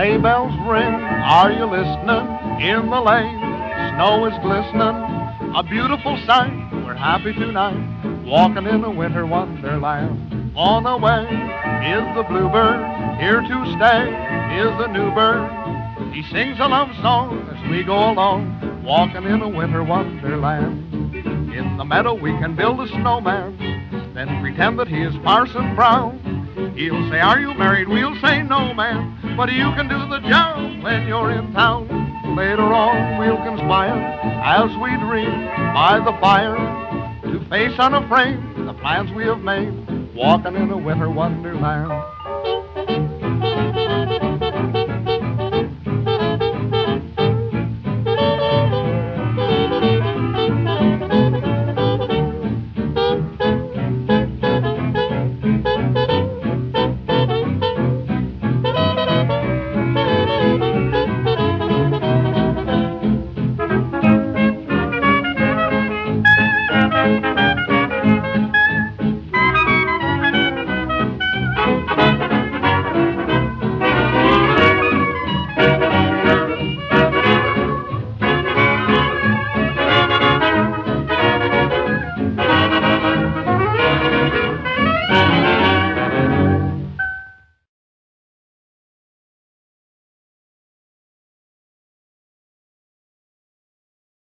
Sleigh bells ring, are you listening? In the lane, snow is glistening, a beautiful sight. We're happy tonight, walking in a winter wonderland. On the way is the bluebird, here to stay is the new bird. He sings a love song as we go along, walking in a winter wonderland. In the meadow we can build a snowman, then pretend that he is Parson Brown. He'll say, Are you married? We'll say, No, man. But you can do the job when you're in town. Later on, we'll conspire as we dream by the fire to face unafraid the plans we have made, walking in a winter wonderland.